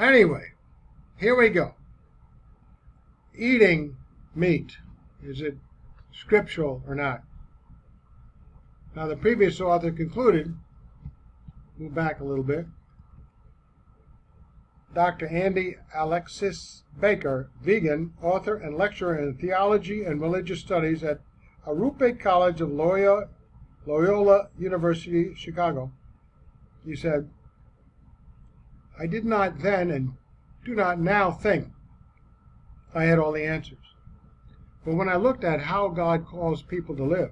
Anyway, here we go. Eating meat. Is it scriptural or not? Now, the previous author concluded, move back a little bit, Dr. Andy Alexis Baker, vegan, author and lecturer in theology and religious studies at Arrupe College of Loyola, Loyola University, Chicago. He said, I did not then and do not now think I had all the answers. But when I looked at how God calls people to live,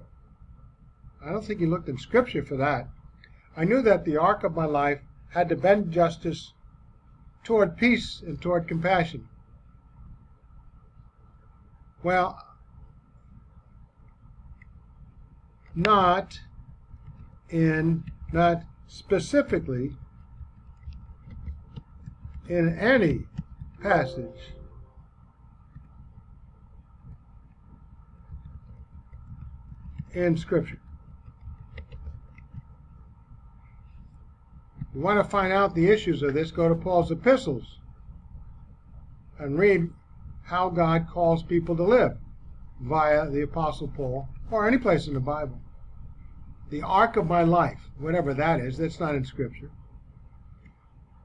I don't think he looked in Scripture for that. I knew that the arc of my life had to bend justice toward peace and toward compassion. Well, not in, not specifically in any passage in Scripture. you want to find out the issues of this, go to Paul's epistles and read how God calls people to live via the Apostle Paul or any place in the Bible. The arc of my life, whatever that is, that's not in Scripture.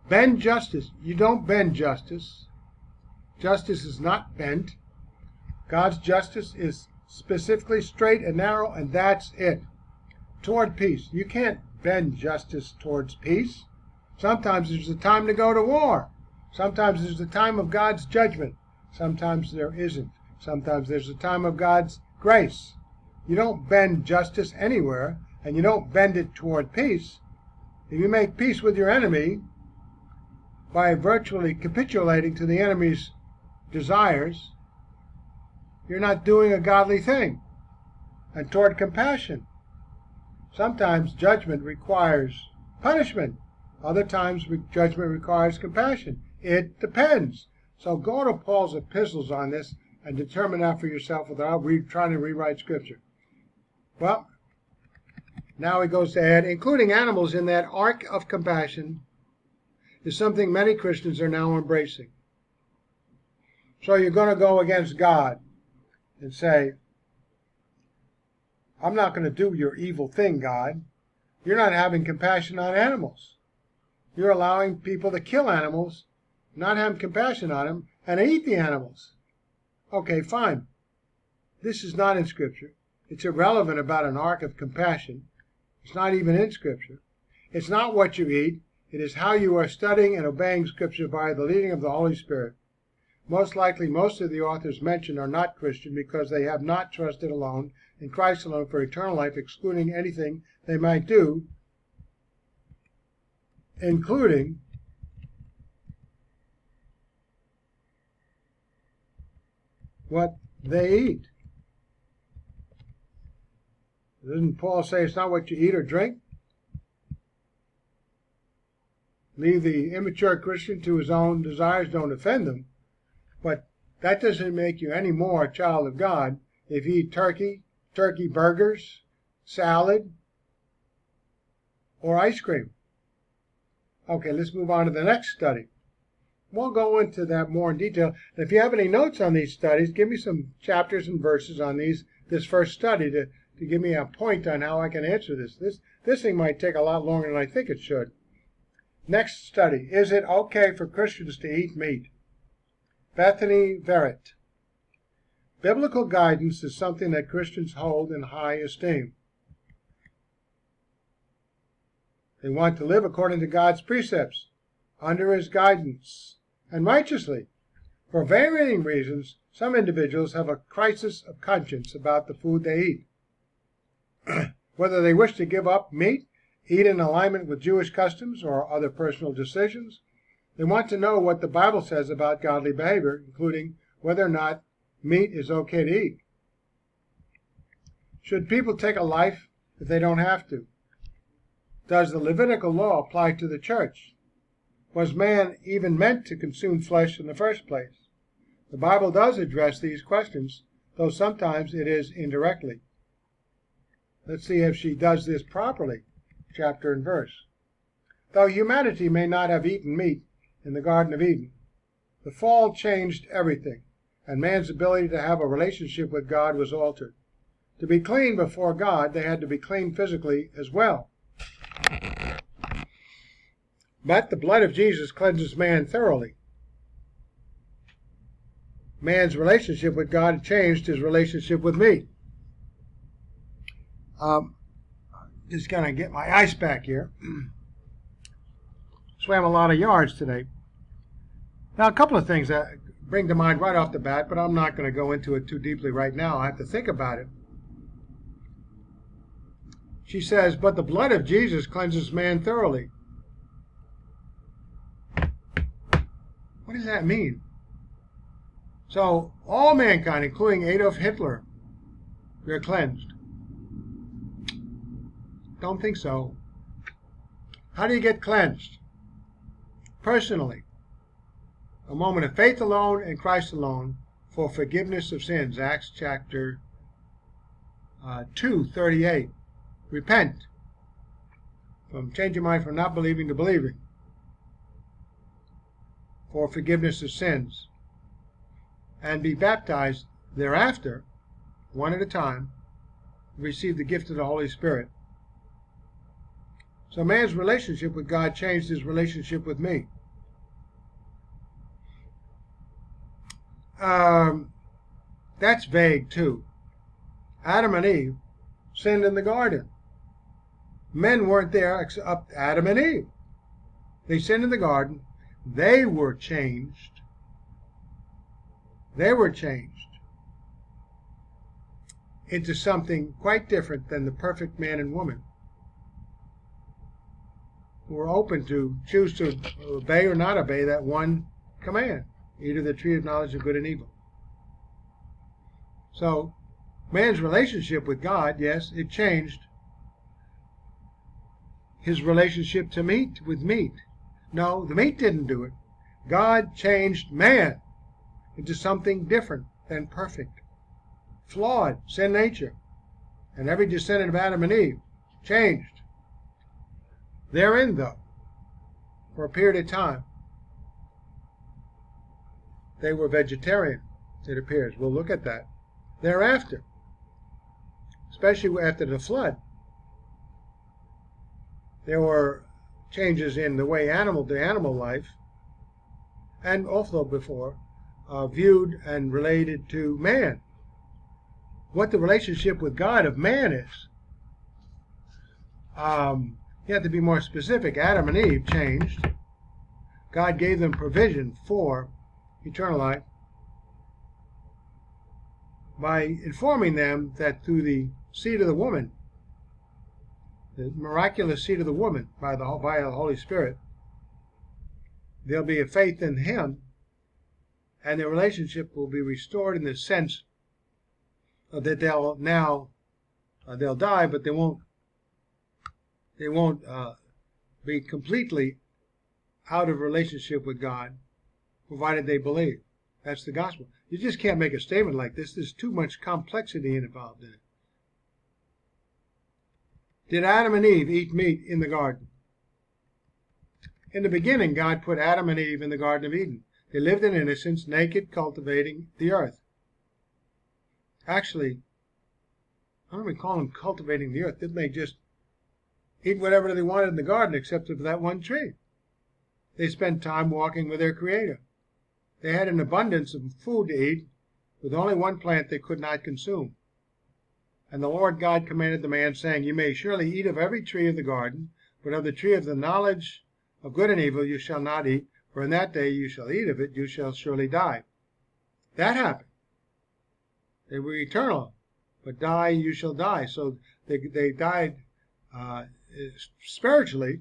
Bend justice. You don't bend justice. Justice is not bent. God's justice is specifically straight and narrow, and that's it. Toward peace. You can't bend justice towards peace. Sometimes there's a time to go to war. Sometimes there's a time of God's judgment. Sometimes there isn't. Sometimes there's a time of God's grace. You don't bend justice anywhere, and you don't bend it toward peace. If you make peace with your enemy by virtually capitulating to the enemy's desires, you're not doing a godly thing. And toward compassion, Sometimes judgment requires punishment. Other times judgment requires compassion. It depends. So go to Paul's epistles on this and determine that for yourself without trying to rewrite Scripture. Well, now he goes to add, including animals in that arc of compassion is something many Christians are now embracing. So you're going to go against God and say, I'm not going to do your evil thing, God. You're not having compassion on animals. You're allowing people to kill animals, not have compassion on them, and eat the animals. Okay, fine. This is not in Scripture. It's irrelevant about an arc of compassion. It's not even in Scripture. It's not what you eat. It is how you are studying and obeying Scripture by the leading of the Holy Spirit. Most likely, most of the authors mentioned are not Christian because they have not trusted alone in Christ alone for eternal life, excluding anything they might do, including what they eat. Doesn't Paul say it's not what you eat or drink? Leave the immature Christian to his own desires, don't offend them. But that doesn't make you any more a child of God if you eat turkey, turkey burgers, salad, or ice cream. Okay, let's move on to the next study. We'll go into that more in detail. if you have any notes on these studies, give me some chapters and verses on these this first study to, to give me a point on how I can answer this. This this thing might take a lot longer than I think it should. Next study. Is it okay for Christians to eat meat? Bethany Verrett. Biblical guidance is something that Christians hold in high esteem. They want to live according to God's precepts, under His guidance, and righteously. For varying reasons, some individuals have a crisis of conscience about the food they eat. Whether they wish to give up meat, eat in alignment with Jewish customs, or other personal decisions, they want to know what the Bible says about godly behavior, including whether or not meat is okay to eat. Should people take a life if they don't have to? Does the Levitical law apply to the church? Was man even meant to consume flesh in the first place? The Bible does address these questions, though sometimes it is indirectly. Let's see if she does this properly, chapter and verse. Though humanity may not have eaten meat in the Garden of Eden. The fall changed everything, and man's ability to have a relationship with God was altered. To be clean before God, they had to be clean physically as well. But the blood of Jesus cleanses man thoroughly. Man's relationship with God changed his relationship with me. Um, just gonna get my ice back here. Swam a lot of yards today. Now, a couple of things that bring to mind right off the bat, but I'm not going to go into it too deeply right now. I have to think about it. She says, But the blood of Jesus cleanses man thoroughly. What does that mean? So, all mankind, including Adolf Hitler, they're cleansed. Don't think so. How do you get cleansed? Personally. A moment of faith alone and Christ alone for forgiveness of sins. Acts chapter uh, 2, 38. Repent from change your mind from not believing to believing for forgiveness of sins and be baptized thereafter, one at a time, receive the gift of the Holy Spirit. So man's relationship with God changed his relationship with me. Um, that's vague too. Adam and Eve sinned in the garden. Men weren't there except Adam and Eve. They sinned in the garden. They were changed. They were changed into something quite different than the perfect man and woman were open to choose to obey or not obey that one command either the tree of knowledge of good and evil. So, man's relationship with God, yes, it changed his relationship to meat with meat. No, the meat didn't do it. God changed man into something different than perfect, flawed, sin nature. And every descendant of Adam and Eve changed. Therein, though, for a period of time, they were vegetarian, it appears. We'll look at that. Thereafter, especially after the flood, there were changes in the way animal the animal life, and also before, uh, viewed and related to man. What the relationship with God of man is. Um, you have to be more specific. Adam and Eve changed. God gave them provision for eternal life by informing them that through the seed of the woman, the miraculous seed of the woman by the, by the Holy Spirit, there'll be a faith in Him, and their relationship will be restored in the sense that they'll now uh, they'll die, but they won't they won't uh, be completely out of relationship with God provided they believe. That's the gospel. You just can't make a statement like this. There's too much complexity involved in it. Did Adam and Eve eat meat in the garden? In the beginning, God put Adam and Eve in the Garden of Eden. They lived in innocence, naked, cultivating the earth. Actually, I don't even call them cultivating the earth. Didn't they just eat whatever they wanted in the garden except for that one tree? They spent time walking with their Creator. They had an abundance of food to eat, with only one plant they could not consume. And the Lord God commanded the man, saying, You may surely eat of every tree of the garden, but of the tree of the knowledge of good and evil you shall not eat, for in that day you shall eat of it, you shall surely die. That happened. They were eternal, but die you shall die. So they, they died uh, spiritually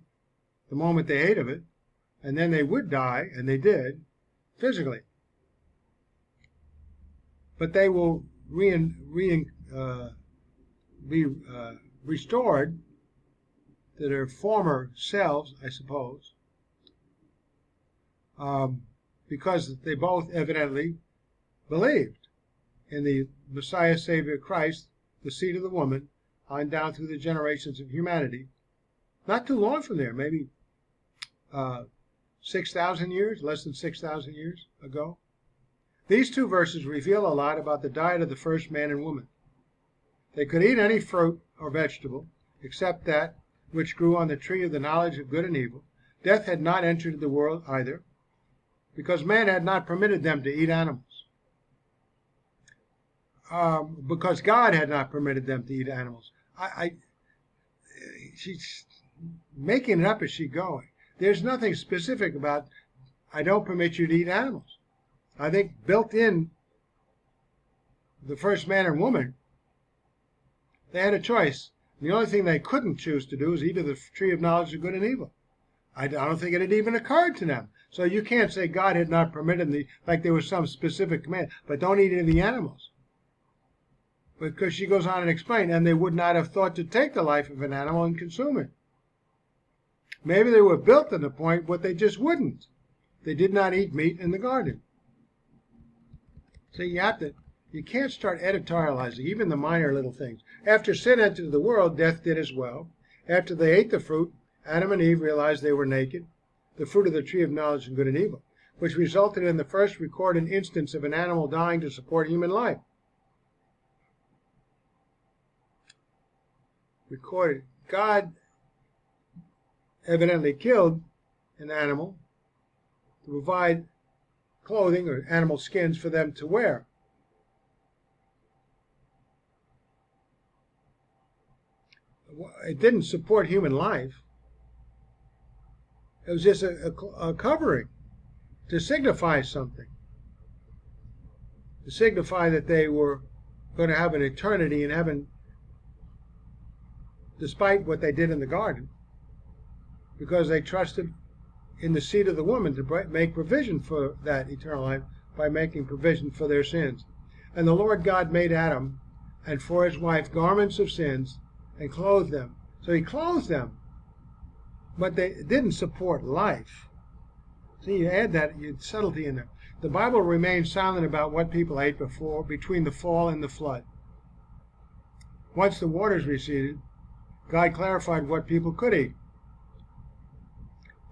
the moment they ate of it, and then they would die, and they did, physically. But they will re, re, uh, be uh, restored to their former selves, I suppose, um, because they both evidently believed in the Messiah Savior Christ, the seed of the woman, on down through the generations of humanity. Not too long from there, maybe uh, 6,000 years, less than 6,000 years ago. These two verses reveal a lot about the diet of the first man and woman. They could eat any fruit or vegetable except that which grew on the tree of the knowledge of good and evil. Death had not entered the world either, because man had not permitted them to eat animals. Um, because God had not permitted them to eat animals. I, I she's making it up as she going. There's nothing specific about I don't permit you to eat animals. I think built in the first man and woman, they had a choice. The only thing they couldn't choose to do is eat of the tree of knowledge of good and evil. I don't think it had even occurred to them. So you can't say God had not permitted the like there was some specific command, but don't eat any of the animals. Because she goes on and explains, and they would not have thought to take the life of an animal and consume it. Maybe they were built to the point, but they just wouldn't. They did not eat meat in the garden. So you have to, you can't start editorializing even the minor little things. After sin entered the world, death did as well. After they ate the fruit, Adam and Eve realized they were naked, the fruit of the tree of knowledge of good and evil, which resulted in the first recorded instance of an animal dying to support human life. Recorded. God evidently killed an animal to provide clothing or animal skins for them to wear. It didn't support human life. It was just a, a, a covering to signify something, to signify that they were going to have an eternity in heaven despite what they did in the garden, because they trusted in the seed of the woman to make provision for that eternal life by making provision for their sins. And the Lord God made Adam and for his wife garments of sins and clothed them. So he clothed them, but they didn't support life. See, you add that subtlety in there. The Bible remains silent about what people ate before, between the fall and the flood. Once the waters receded, God clarified what people could eat.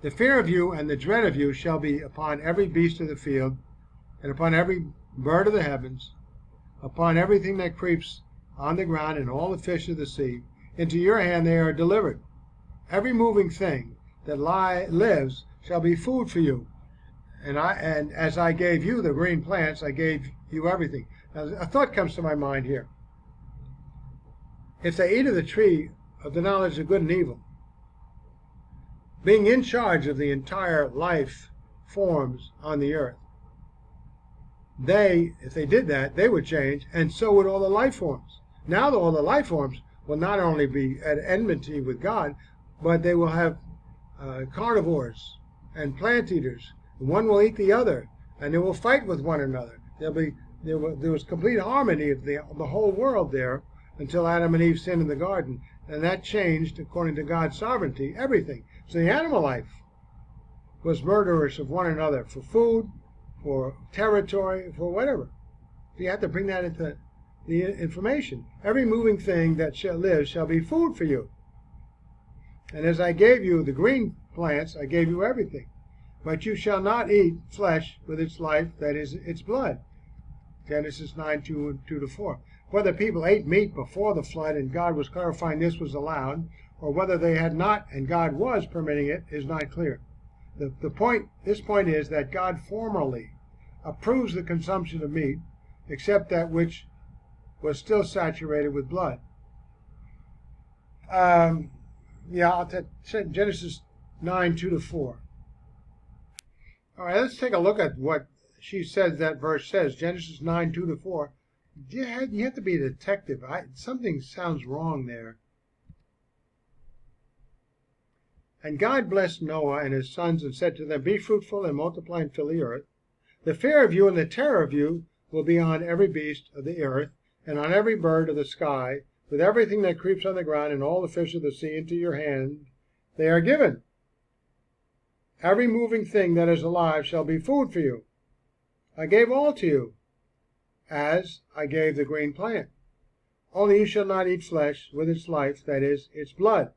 The fear of you and the dread of you shall be upon every beast of the field, and upon every bird of the heavens, upon everything that creeps on the ground, and all the fish of the sea. Into your hand they are delivered. Every moving thing that lives shall be food for you. And I and as I gave you the green plants, I gave you everything. Now a thought comes to my mind here. If they eat of the tree of the knowledge of good and evil, being in charge of the entire life forms on the earth. They, if they did that, they would change, and so would all the life forms. Now, all the life forms will not only be at enmity with God, but they will have uh, carnivores and plant eaters. One will eat the other, and they will fight with one another. There'll be there, will, there was complete harmony of the, the whole world there until Adam and Eve sinned in the garden, and that changed, according to God's sovereignty, everything. So the animal life was murderous of one another for food, for territory, for whatever. So you have to bring that into the information. Every moving thing that shall live shall be food for you. And as I gave you the green plants, I gave you everything. But you shall not eat flesh with its life, that is, its blood. Genesis 9, 2, 2 to 4. Whether people ate meat before the flood and God was clarifying this was allowed, or whether they had not and God was permitting it is not clear. The, the point, this point is that God formally approves the consumption of meat, except that which was still saturated with blood. Um, yeah, I'll t- Genesis 9, 2 to 4. All right, let's take a look at what she says that verse says. Genesis 9, 2 to 4. You have, you have to be a detective. I, something sounds wrong there. And God blessed Noah and his sons and said to them, Be fruitful and multiply and fill the earth. The fear of you and the terror of you will be on every beast of the earth and on every bird of the sky, with everything that creeps on the ground and all the fish of the sea into your hand. They are given. Every moving thing that is alive shall be food for you. I gave all to you, as I gave the green plant. Only you shall not eat flesh with its life, that is, its blood